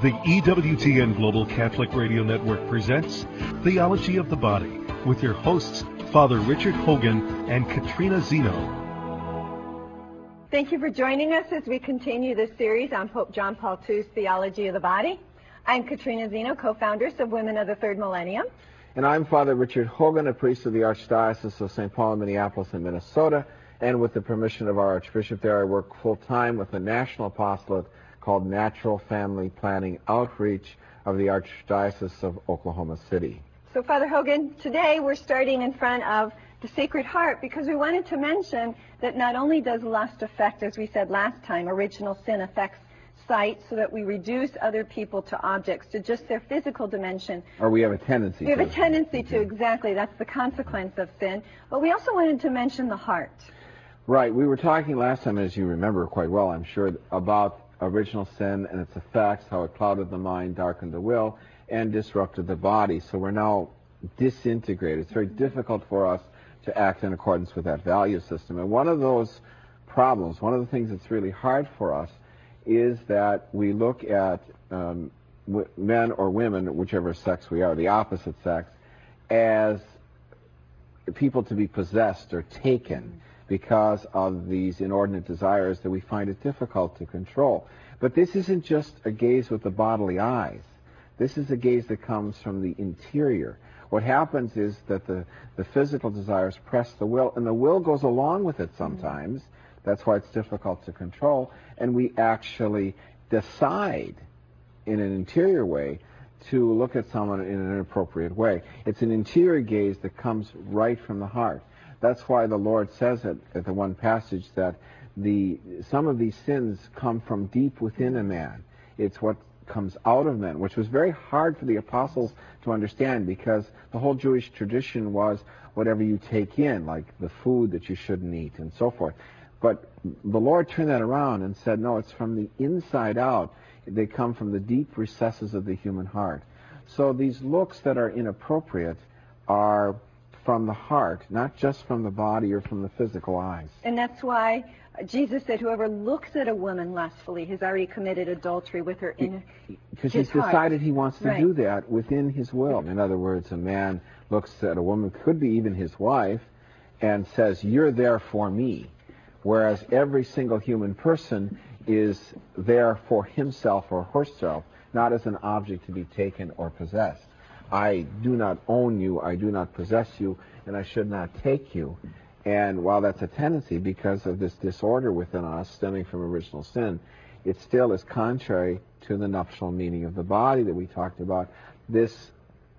The EWTN Global Catholic Radio Network presents Theology of the Body with your hosts, Father Richard Hogan and Katrina Zeno. Thank you for joining us as we continue this series on Pope John Paul II's Theology of the Body. I'm Katrina Zeno, co-founders of Women of the Third Millennium. And I'm Father Richard Hogan, a priest of the Archdiocese of St. Paul, Minneapolis, and Minnesota. And with the permission of our Archbishop there, I work full-time with the National Apostolate called Natural Family Planning Outreach of the Archdiocese of Oklahoma City. So, Father Hogan, today we're starting in front of the Sacred Heart because we wanted to mention that not only does lust affect, as we said last time, original sin affects sight so that we reduce other people to objects, to just their physical dimension. Or we have a tendency We have to. a tendency to, mm-hmm. exactly. That's the consequence of sin. But we also wanted to mention the heart. Right. We were talking last time, as you remember quite well, I'm sure, about original sin and its effects, how it clouded the mind, darkened the will, and disrupted the body. So we're now disintegrated. It's very difficult for us to act in accordance with that value system. And one of those problems, one of the things that's really hard for us, is that we look at um, men or women, whichever sex we are, the opposite sex, as people to be possessed or taken because of these inordinate desires that we find it difficult to control. But this isn't just a gaze with the bodily eyes. This is a gaze that comes from the interior. What happens is that the, the physical desires press the will, and the will goes along with it sometimes. That's why it's difficult to control. And we actually decide in an interior way to look at someone in an inappropriate way. It's an interior gaze that comes right from the heart. That's why the Lord says it at the one passage that the some of these sins come from deep within a man. It's what comes out of men, which was very hard for the apostles to understand because the whole Jewish tradition was whatever you take in, like the food that you shouldn't eat and so forth. But the Lord turned that around and said, no, it's from the inside out. They come from the deep recesses of the human heart. So these looks that are inappropriate are from the heart, not just from the body or from the physical eyes. And that's why Jesus said, whoever looks at a woman lustfully has already committed adultery with her in Because his he's heart. decided he wants to Right. do that within his will. In other words, a man looks at a woman, could be even his wife, and says, You're there for me. Whereas every single human person is there for himself or herself, not as an object to be taken or possessed. I do not own you, I do not possess you, and I should not take you. And while that's a tendency because of this disorder within us stemming from original sin, it still is contrary to the nuptial meaning of the body that we talked about. This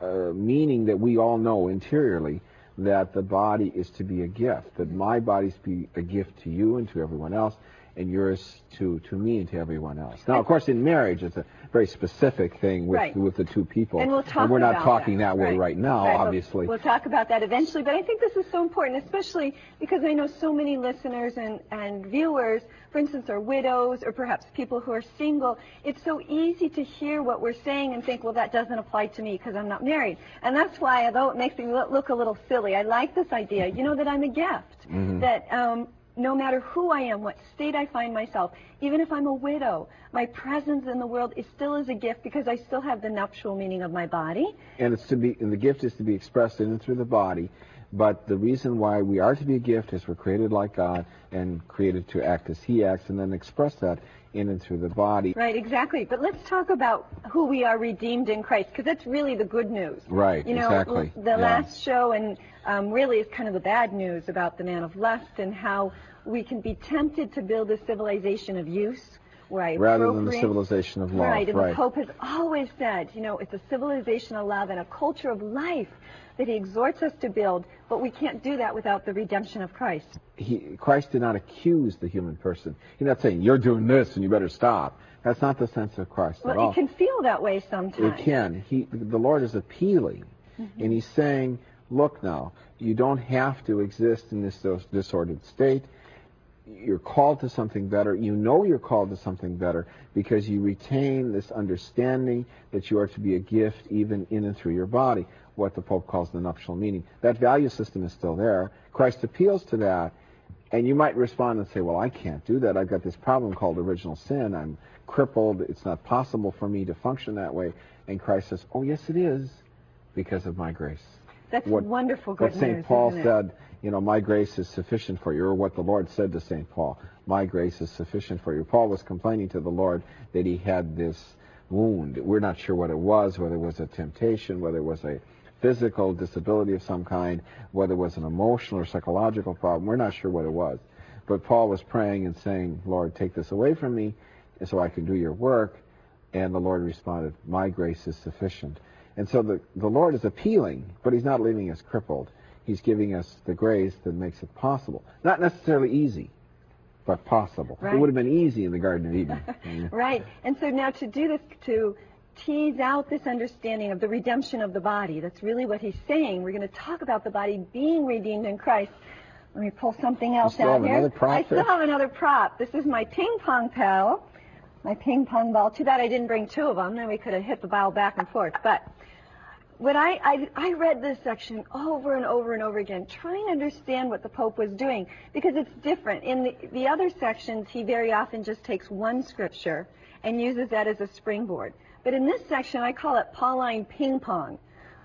uh, meaning that we all know interiorly that the body is to be a gift, that my body is to be a gift to you and to everyone else, and yours to, to me and to everyone else. Now, of course, in marriage, it's a very specific thing with, Right. with the two people. And we'll talk we're not about talking that. that, way Right. right now, Right, we'll- obviously. We'll, talk about that eventually, but I think this is so important, especially because I know so many listeners and, and viewers, for instance, are widows or perhaps people who are single. It's so easy to hear what we're saying and think, well, that doesn't apply to me because I'm not married. And that's why, although it makes me look, look a little silly, I like this idea, you know, that I'm a gift. Mm-hmm. That um, no matter who I am, what state I find myself, even if I'm a widow, my presence in the world is still as a gift because I still have the nuptial meaning of my body. and it's to be and the gift is to be expressed in and through the body but the reason why we are to be a gift is we're created like god and created to act as he acts and then express that in and through the body Right, exactly. But let's talk about who we are redeemed in Christ, because that's really the good news. Right, You know, exactly, the yeah. last show and um, really is kind of the bad news about the man of lust and how we can be tempted to build a civilization of use. I rather than the civilization of love Right, and right the Pope has always said, you know, it's a civilization of love and a culture of life that he exhorts us to build, but we can't do that without the redemption of Christ. he, christ did not accuse the human person he's not saying you're doing this and you better stop that's not the sense of christ at all. Well, it can feel that way sometimes. It can. He, the Lord is appealing, Mm-hmm. and He's saying, "Look now, you don't have to exist in this disordered state. You're called to something better. You know you're called to something better because you retain this understanding that you are to be a gift, even in and through your body. What the Pope calls the nuptial meaning. That value system is still there. Christ appeals to that, And you might respond and say, well, I can't do that. I've got this problem called original sin. I'm crippled. It's not possible for me to function that way. And Christ says, oh, yes, it is because of my grace. That's What- wonderful good What St. Paul said, you know, my grace is sufficient for you, or what the Lord said to St. Paul, my grace is sufficient for you. Paul was complaining to the Lord that he had this wound. We're not sure what it was, whether it was a temptation, whether it was a physical disability of some kind, whether it was an emotional or psychological problem. We're not sure what it was. But Paul was praying and saying, Lord, take this away from me so I can do your work. And the Lord responded, my grace is sufficient. And so the, the Lord is appealing, but he's not leaving us crippled. He's giving us the grace that makes it possible. Not necessarily easy, but possible. Right. It would have been easy in the Garden of Eden. Right. And so now to do this, to tease out this understanding of the redemption of the body, that's really what he's saying. We're going to talk about the body being redeemed in Christ. Let me pull something else out here. another prop I still have another prop. This is my ping pong paddle, my ping pong ball. Too bad I didn't bring two of them. Then we could have hit the ball back and forth. But when I, I, I read this section over and over and over again, trying to understand what the Pope was doing, because it's different. In the, the other sections, he very often just takes one scripture and uses that as a springboard. But in this section, I call it Pauline ping pong,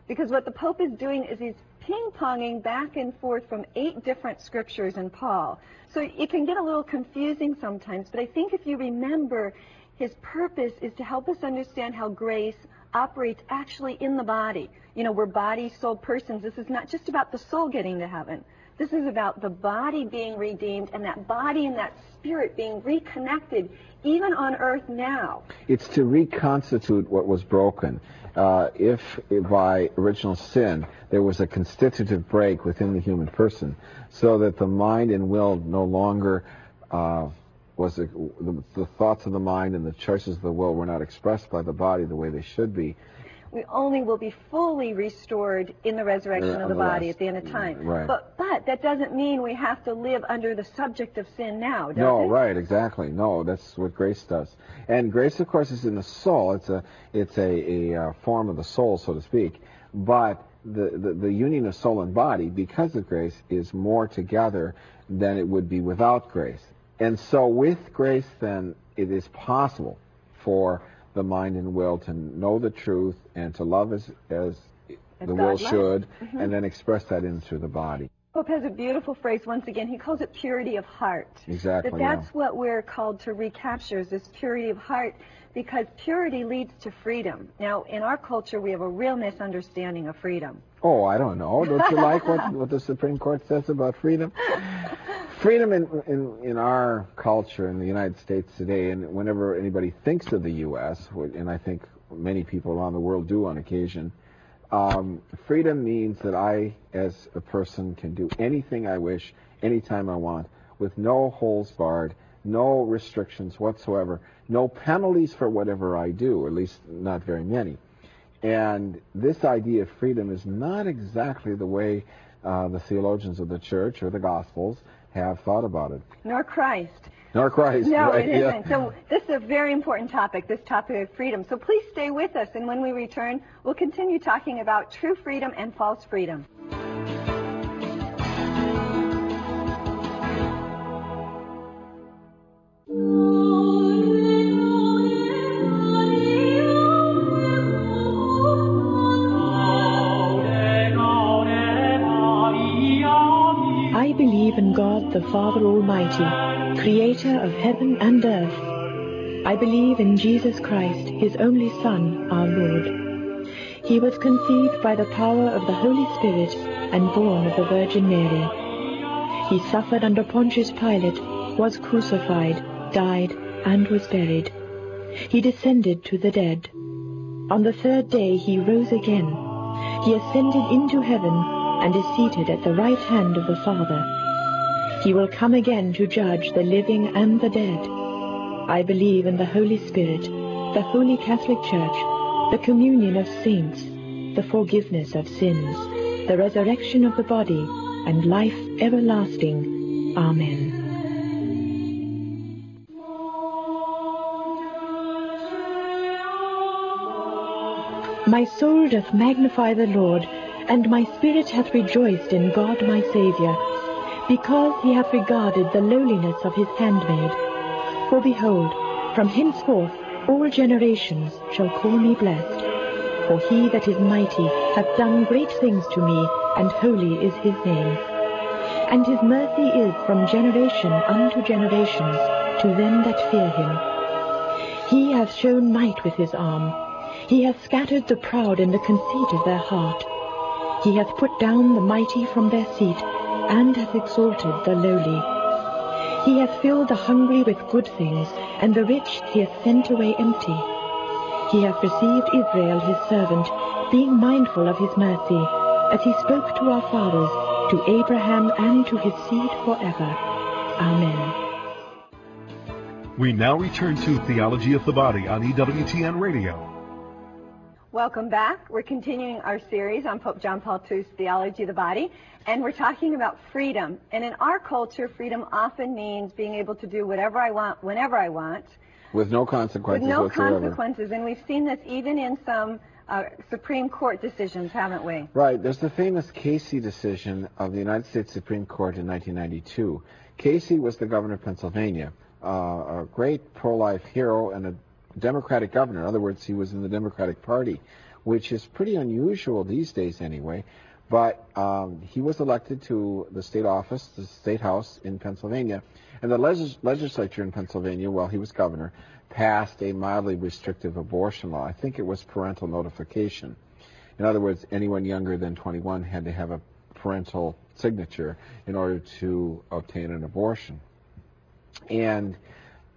because what the Pope is doing is he's ping-ponging back and forth from eight different scriptures in Paul. So it can get a little confusing sometimes, but I think if you remember, his purpose is to help us understand how grace operates actually in the body. You know, we're body, soul persons. This is not just about the soul getting to heaven. This is about the body being redeemed and that body and that spirit being reconnected even on earth now. It's to reconstitute what was broken. Uh, if by original sin there was a constitutive break within the human person, so that the mind and will no longer uh, was the, the, the thoughts of the mind and the choices of the will were not expressed by the body the way they should be. we only will be fully restored in the resurrection Uh, of the body last- at the end of time. right. But but that doesn't mean we have to live under the subject of sin now, does No, it? right, exactly. No, that's what grace does. And grace, of course, is in the soul. It's a it's a, a uh, form of the soul, so to speak. But the, the the union of soul and body, because of grace, is more together than it would be without grace. And so, with grace, then it is possible for the mind and will to know the truth and to love as as As the God will loves. should, Mhm. and then express that into the body. Pope has a beautiful phrase once again. He calls it purity of heart. Exactly. That yeah. that's what we're called to recapture is this purity of heart because purity leads to freedom. Now, in our culture, we have a real misunderstanding of freedom. Oh, I don't know. Don't you like what, what the Supreme Court says about freedom? Freedom in, in, in our culture in the United States today, and whenever anybody thinks of the U.S., and I think many people around the world do on occasion, um, freedom means that I, as a person, can do anything I wish, anytime I want, with no holes barred, no restrictions whatsoever, no penalties for whatever I do, or at least not very many. And this idea of freedom is not exactly the way uh, the theologians of the church or the Gospels have thought about it. Nor Christ. Nor Christ. No, right? it yeah. isn't. So this is a very important topic, this topic of freedom. So please stay with us, and when we return, we'll continue talking about true freedom and false freedom. Almighty, creator of heaven and earth. I believe in Jesus Christ, his only Son, our Lord. He was conceived by the power of the Holy Spirit and born of the Virgin Mary. He suffered under Pontius Pilate, was crucified, died, and was buried. He descended to the dead. On the third day he rose again. He ascended into heaven and is seated at the right hand of the Father. He will come again to judge the living and the dead. I believe in the Holy Spirit, the Holy Catholic Church, the communion of saints, the forgiveness of sins, the resurrection of the body, and life everlasting. Amen. My soul doth magnify the Lord, and my spirit hath rejoiced in God my Saviour, because he hath regarded the lowliness of his handmaid. For behold, from henceforth all generations shall call me blessed. For he that is mighty hath done great things to me, and holy is his name. And his mercy is from generation unto generations to them that fear him. He hath shown might with his arm. He hath scattered the proud in the conceit of their heart. He hath put down the mighty from their seat, and hath exalted the lowly. He hath filled the hungry with good things, and the rich he hath sent away empty. He hath received Israel his servant, being mindful of his mercy, as he spoke to our fathers, to Abraham and to his seed forever. Amen. We now return to Theology of the Body on EWTN Radio. Welcome back. We're continuing our series on Pope John Paul II's Theology of the Body, and we're talking about freedom. And in our culture, freedom often means being able to do whatever I want, whenever I want. With no consequences With no whatsoever. consequences. And we've seen this even in some uh, Supreme Court decisions, haven't we? Right. There's the famous Casey decision of the United States Supreme Court in 1992. Casey was the governor of Pennsylvania, uh, a great pro-life hero and a Democratic governor. In other words, he was in the Democratic Party, which is pretty unusual these days anyway. But um, he was elected to the state office, the state house in Pennsylvania, and the legis- legislature in Pennsylvania, while he was governor, passed a mildly restrictive abortion law. I think it was parental notification. In other words, anyone younger than 21 had to have a parental signature in order to obtain an abortion. And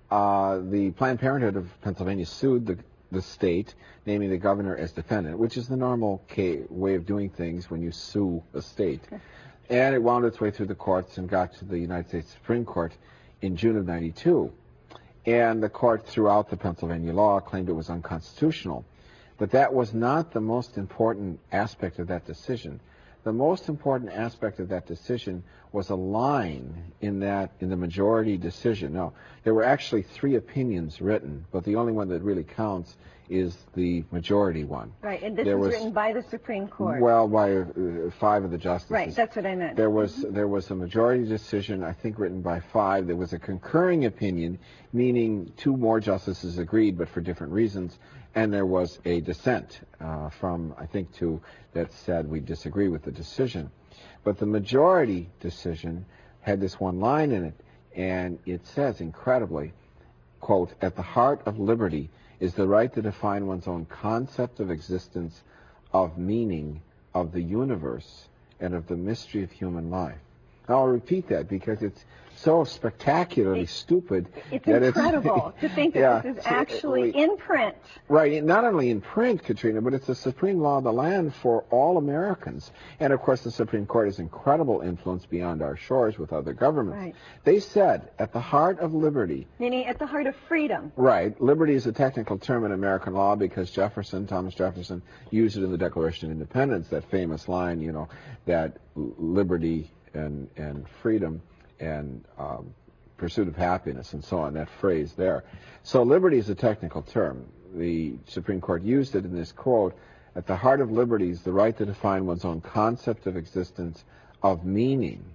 uh, the Planned Parenthood of Pennsylvania sued the, the state, naming the governor as defendant, which is the normal ca- way of doing things when you sue a state. And it wound its way through the courts and got to the United States Supreme Court in June of 92. And the court threw out the Pennsylvania law, claimed it was unconstitutional. But that was not the most important aspect of that decision. The most important aspect of that decision was a line in that in the majority decision. Now, there were actually three opinions written, but the only one that really counts is the majority one. Right, and this There was, written by the Supreme Court. Well, by uh, five of the justices. right, that's what I meant. There was there was a majority decision, I think, written by five. There was a concurring opinion, meaning two more justices agreed, but for different reasons, and there was a dissent uh, from I think two that said we disagree with the decision. But the majority decision had this one line in it, and it says incredibly, quote, at the heart of liberty is the right to define one's own concept of existence, of meaning, of the universe, and of the mystery of human life. I'll repeat that because it's so spectacularly It- stupid. it's incredible to think that Yeah, this is so uh, actually in print. Right, not only in print, Katrina, but it's the supreme law of the land for all Americans. And of course, the Supreme Court has incredible influence beyond our shores with other governments. Right. They said, at the heart of liberty, Meaning at the heart of freedom. Right. Liberty is a technical term in American law because Jefferson, Thomas Jefferson, used it in the Declaration of Independence, that famous line, you know, that liberty and, and freedom and um, pursuit of happiness and so on, that phrase there. So liberty is a technical term. The Supreme Court used it in this quote, at the heart of liberty is the right to define one's own concept of existence, of meaning,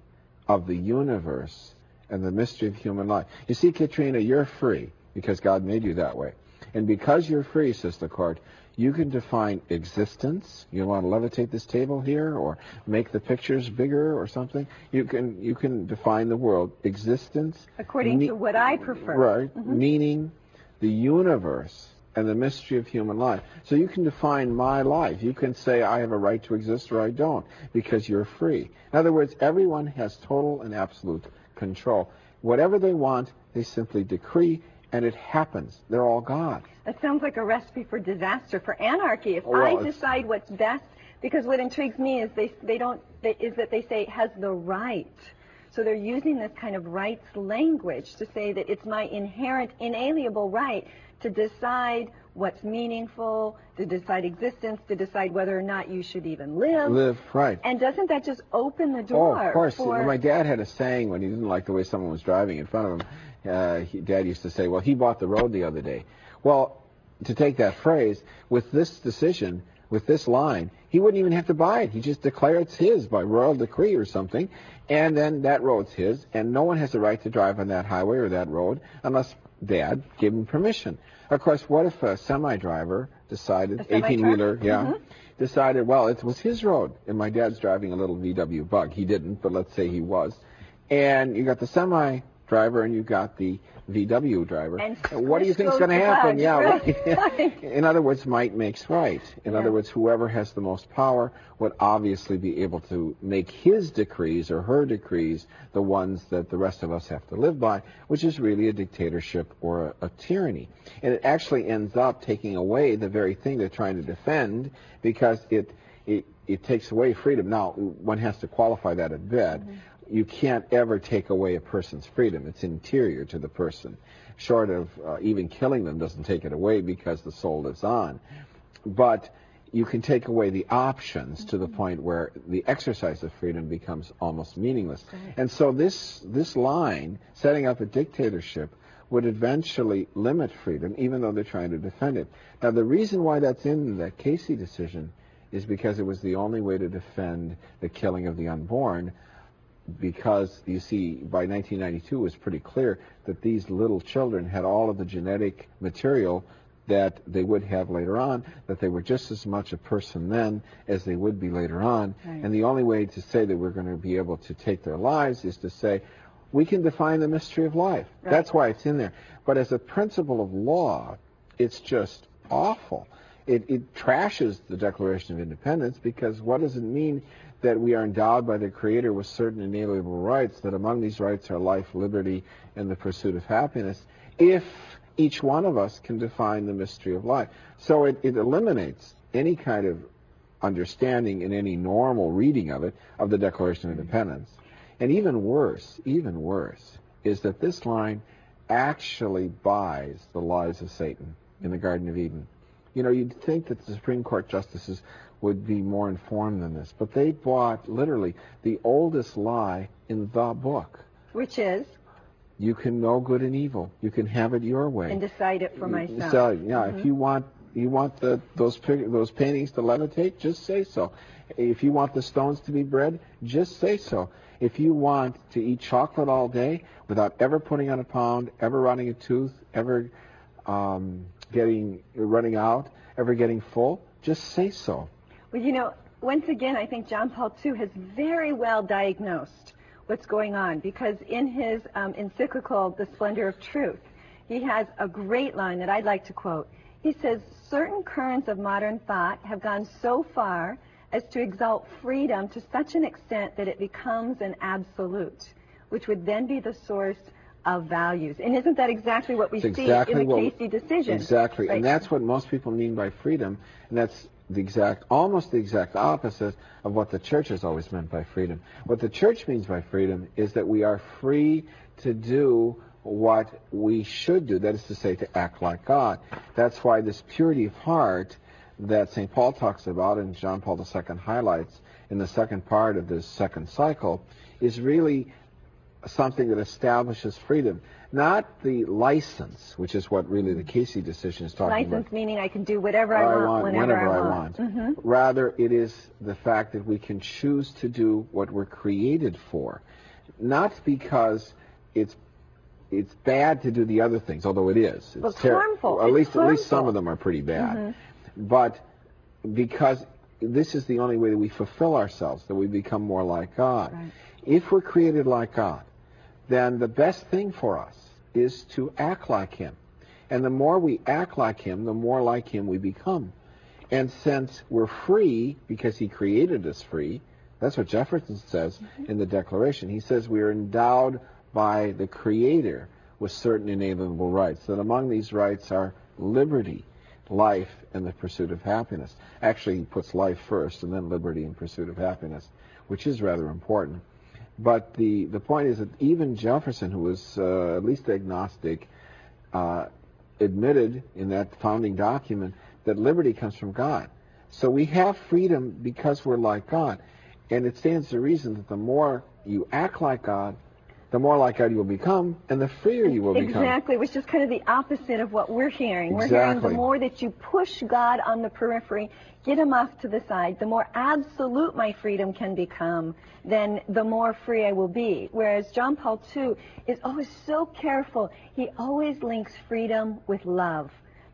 of the universe, and the mystery of human life. You see, Katrina, you're free because God made you that way. And because you're free, says the court, you can define existence. You want to levitate this table here or make the pictures bigger or something. You can you can define the world. Existence. According me- to what I prefer. Right. Mm-hmm. Meaning, the universe and the mystery of human life. So you can define my life. You can say I have a right to exist or I don't because you're free. In other words, everyone has total and absolute control. Whatever they want, they simply decree and it happens. They're all God. That sounds like a recipe for disaster, for anarchy. If oh, Well, I it's- decide what's best, because what intrigues me is they they don't they, is that they say has the right. So they're using this kind of rights language to say that it's my inherent, inalienable right to decide what's meaningful, to decide existence, to decide whether or not you should even live. Live right. And doesn't that just open the door? Oh, of course. for My dad had a saying when he didn't like the way someone was driving in front of him. Uh, he, dad used to say, "Well, he bought the road the other day." Well, to take that phrase, with this decision, with this line, he wouldn't even have to buy it. He just declare it's his by royal decree or something, and then that road's his, and no one has the right to drive on that highway or that road unless Dad gave him permission. Of course, what if a semi driver decided, 18 wheeler, yeah, Mhm. decided, well, it was his road, and my dad's driving a little VW bug. He didn't, but let's say he was. And you got the semi driver and you've got the VW driver. And what do you squish think's going to happen? Yeah. In other words, might makes right. In Yeah. other words, whoever has the most power would obviously be able to make his decrees or her decrees the ones that the rest of us have to live by, which is really a dictatorship or a, a tyranny. And it actually ends up taking away the very thing they're trying to defend because it it, it takes away freedom. Now, one has to qualify that a bit. Mm-hmm. You can't ever take away a person's freedom. It's interior to the person. Short of uh, even killing them doesn't take it away because the soul lives on. But you can take away the options to the point where the exercise of freedom becomes almost meaningless. And so this this line, setting up a dictatorship, would eventually limit freedom, even though they're trying to defend it. Now, the reason why that's in the Casey decision is because it was the only way to defend the killing of the unborn. Because you see, by 1992, it was pretty clear that these little children had all of the genetic material that they would have later on, that they were just as much a person then as they would be later on. Right. And the only way to say that we're going to be able to take their lives is to say, we can define the mystery of life. Right. That's why it's in there. But as a principle of law, it's just awful. It, it trashes the Declaration of Independence because what does it mean that we are endowed by the Creator with certain inalienable rights, that among these rights are life, liberty, and the pursuit of happiness, if each one of us can define the mystery of life? So it, it eliminates any kind of understanding in any normal reading of it of the Declaration of Independence. And even worse, even worse, is that this line actually buys the lies of Satan in the Garden of Eden. You know, you'd think that the Supreme Court justices would be more informed than this, but they bought literally the oldest lie in the book. Which is, You can know good and evil. You can have it your way. and decide it for myself. So, yeah, if you want you want the those those paintings to levitate, just say so. If you want the stones to be bread, just say so. If you want to eat chocolate all day without ever putting on a pound, ever running a tooth, ever um, getting running out, ever getting full, just say so. Well, you know, once again, I think John Paul II has very well diagnosed what's going on because in his um, encyclical, The Splendor of Truth, he has a great line that I'd like to quote. He says, certain currents of modern thought have gone so far as to exalt freedom to such an extent that it becomes an absolute, which would then be the source of values. And isn't that exactly what we It's see exactly in the Casey decision? Exactly, Right. and that's what most people mean by freedom, and that's the exact, almost the exact opposite of what the church has always meant by freedom. What the church means by freedom is that we are free to do what we should do, that is to say, to act like God. That's why this purity of heart that St. Paul talks about and John Paul II highlights in the second part of this second cycle is really something that establishes freedom, not the license, which is what really the Casey decision is talking about. License meaning I can do whatever I, I want, whenever, whenever I I want. want. Mhm. Rather, it is the fact that we can choose to do what we're created for, not because it's it's bad to do the other things, although it is. It's Well, it's ter- harmful. At It's least, at least some of them are pretty bad. Mhm. But because this is the only way that we fulfill ourselves, that we become more like God. Right. If we're created like God, then the best thing for us is to act like Him. And the more we act like Him, the more like Him we become. And since we're free, because He created us free, that's what Jefferson says mm-hmm. in the Declaration. He says we are endowed by the Creator with certain inalienable rights. That among these rights are liberty, life, and the pursuit of happiness. Actually, he puts life first and then liberty and pursuit of happiness, which is rather important. But the, the point is that even Jefferson, who was uh, at least agnostic, uh, admitted in that founding document that liberty comes from God. So we have freedom because we're like God. And it stands to reason that the more you act like God, the more like God you will become, and the freer you will become. Exactly, which is kind of the opposite of what we're hearing. We're hearing the more that you push God on the periphery, get him off to the side, the more absolute my freedom can become, then the more free I will be. Whereas John Paul II is always so careful. He always links freedom with love.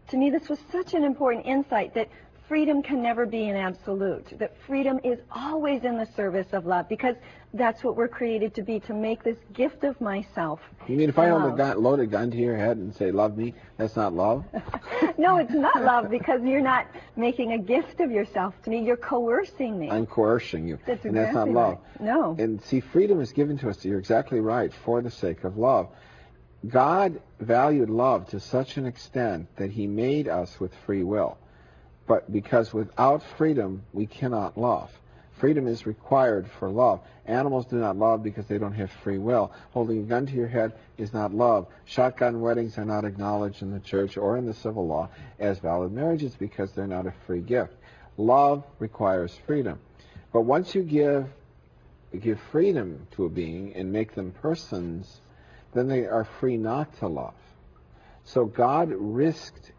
To me, this was such an important insight that freedom can never be an absolute, that freedom is always in the service of love because that's what we're created to be, to make this gift of myself. You mean if I hold a love. gun, loaded gun to your head and say, love me, that's not love? no, it's not love because you're not making a gift of yourself to me. You're coercing me. I'm coercing you. That's and that's not love. right. No. And see, freedom is given to us, you're exactly right, for the sake of love. God valued love to such an extent that he made us with free will. But because without freedom, we cannot love. Freedom is required for love. Animals do not love because they don't have free will. Holding a gun to your head is not love. Shotgun weddings are not acknowledged in the church or in the civil law as valid marriages because they're not a free gift. Love requires freedom. But once you give give freedom to a being and make them persons, then they are free not to love. So God risked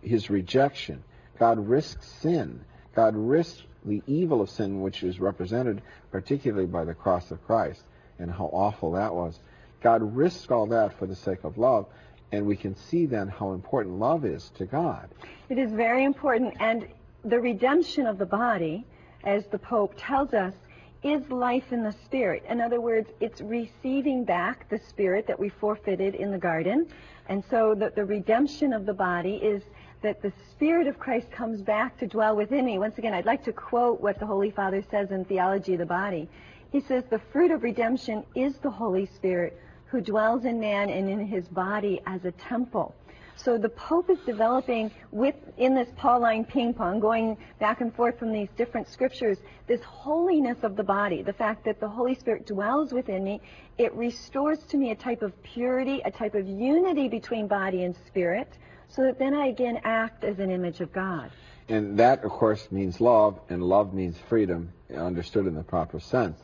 his rejection. God risked sin. God risked the evil of sin, which is represented particularly by the cross of Christ and how awful that was. God risked all that for the sake of love, and we can see then how important love is to God. It is very important. And the redemption of the body, as the Pope tells us, is life in the spirit. In other words, it's receiving back the spirit that we forfeited in the garden. And so the, the redemption of the body is that the Spirit of Christ comes back to dwell within me. Once again, I'd like to quote what the Holy Father says in Theology of the Body. He says, The fruit of redemption is the Holy Spirit who dwells in man and in his body as a temple. So the Pope is developing with in this Pauline ping pong, going back and forth from these different scriptures, this holiness of the body, the fact that the Holy Spirit dwells within me. It restores to me a type of purity, a type of unity between body and spirit, so that then I again act as an image of God. And that, of course, means love, and love means freedom, understood in the proper sense.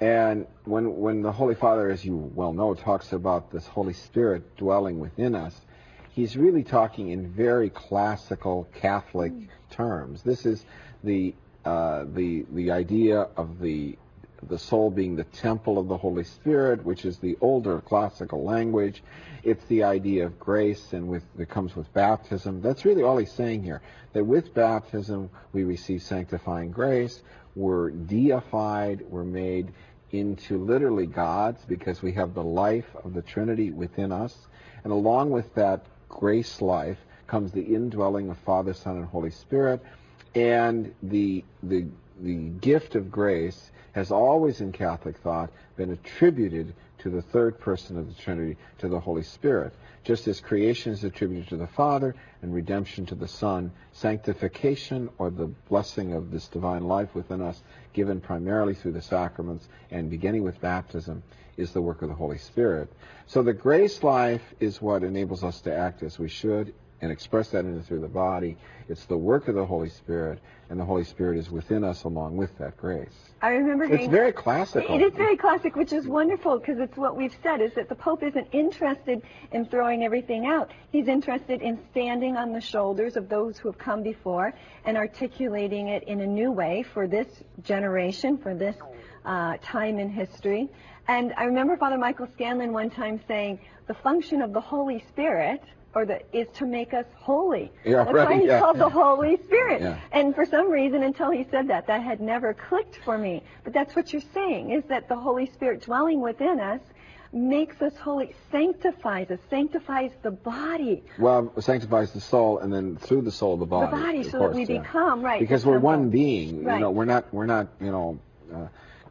And when, when the Holy Father, as you well know, talks about this Holy Spirit dwelling within us, he's really talking in very classical Catholic terms. This is the, uh, the, the idea of the, the soul being the temple of the Holy Spirit, which is the older classical language. It's the idea of grace and with, that comes with baptism. That's really all he's saying here. That with baptism, we receive sanctifying grace. We're deified. We're made into literally gods because we have the life of the Trinity within us. And along with that grace life comes the indwelling of Father, Son, and Holy Spirit. And the, the, the gift of grace has always in Catholic thought been attributed to the third person of the Trinity, to the Holy Spirit. Just as creation is attributed to the Father and redemption to the Son, sanctification or the blessing of this divine life within us, given primarily through the sacraments and beginning with baptism, is the work of the Holy Spirit. So the grace life is what enables us to act as we should and express that in through the body. It's the work of the Holy Spirit, and the Holy Spirit is within us along with that grace. I remember It's very classical. It is very classic, which is wonderful because it's what we've said is that the Pope isn't interested in throwing everything out. He's interested in standing on the shoulders of those who have come before and articulating it in a new way for this generation, for this uh, time in history. And I remember Father Michael Scanlon one time saying, the function of the Holy Spirit or the, is to make us holy. Yeah, That's right, why he's yeah. called the Holy Spirit. Yeah. And for some reason, until he said that, that had never clicked for me. But that's what you're saying, is that the Holy Spirit dwelling within us makes us holy, sanctifies us, sanctifies the body. Well, sanctifies the soul, and then through the soul, the body. the body, so course, that we yeah. become, right. Because we're one being. You Right. know, we're not. We're not. You know, uh,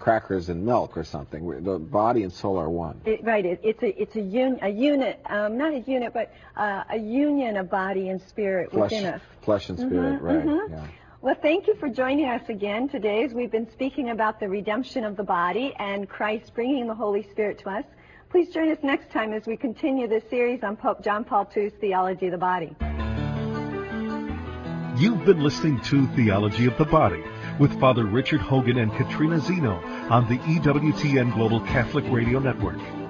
crackers and milk or something. the body and soul are one. It, right, it, it's a it's a, un, a unit, um, not a unit, but uh, a union of body and spirit Flesh, within us. flesh and spirit. Mhm, right. mhm. Yeah. Well, thank you for joining us again today as we've been speaking about the redemption of the body and Christ bringing the Holy Spirit to us. Please join us next time as we continue this series on Pope John Paul II's Theology of the Body. You've been listening to Theology of the Body with Father Richard Hogan and Katrina Zeno on the EWTN Global Catholic Radio Network.